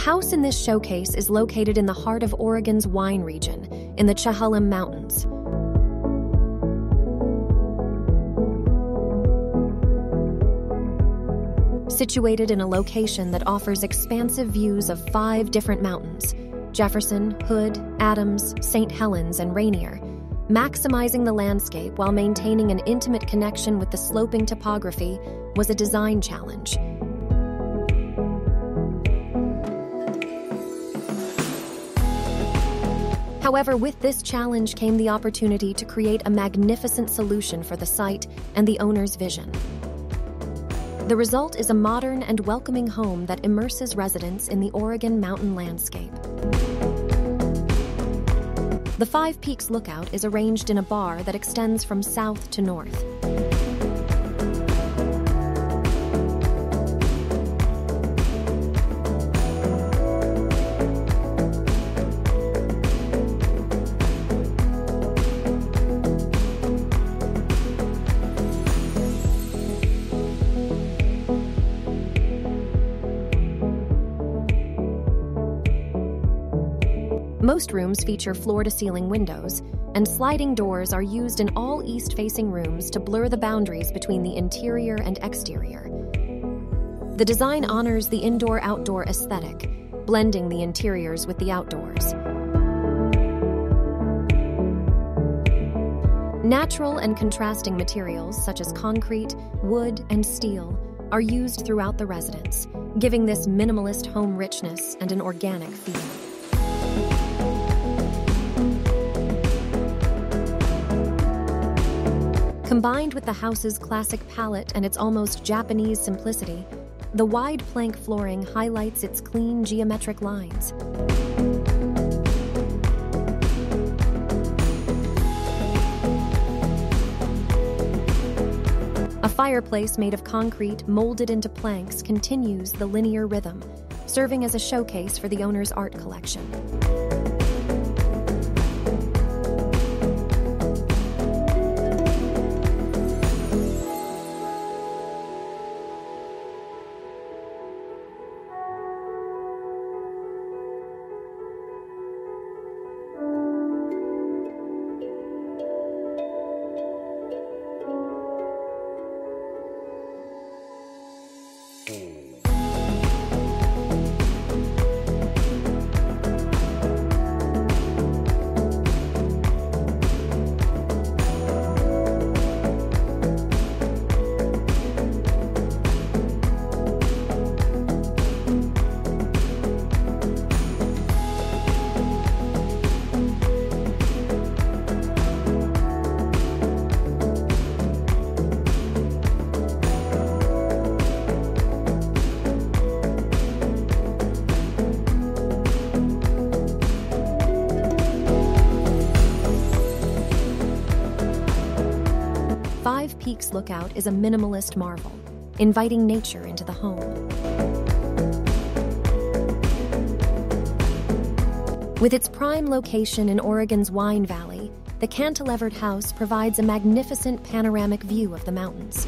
house in this showcase is located in the heart of Oregon's wine region, in the Chehalem Mountains. Situated in a location that offers expansive views of five different mountains Jefferson, Hood, Adams, St. Helens, and Rainier, maximizing the landscape while maintaining an intimate connection with the sloping topography was a design challenge. However, with this challenge came the opportunity to create a magnificent solution for the site and the owner's vision. The result is a modern and welcoming home that immerses residents in the Oregon mountain landscape. The Five Peaks Lookout is arranged in a bar that extends from south to north. Most rooms feature floor to ceiling windows, and sliding doors are used in all east facing rooms to blur the boundaries between the interior and exterior. The design honors the indoor outdoor aesthetic, blending the interiors with the outdoors. Natural and contrasting materials such as concrete, wood, and steel are used throughout the residence, giving this minimalist home richness and an organic feel. Combined with the house's classic palette and its almost Japanese simplicity, the wide plank flooring highlights its clean geometric lines. A fireplace made of concrete molded into planks continues the linear rhythm, serving as a showcase for the owner's art collection. Five Peaks Lookout is a minimalist marvel, inviting nature into the home. With its prime location in Oregon's Wine Valley, the cantilevered house provides a magnificent panoramic view of the mountains.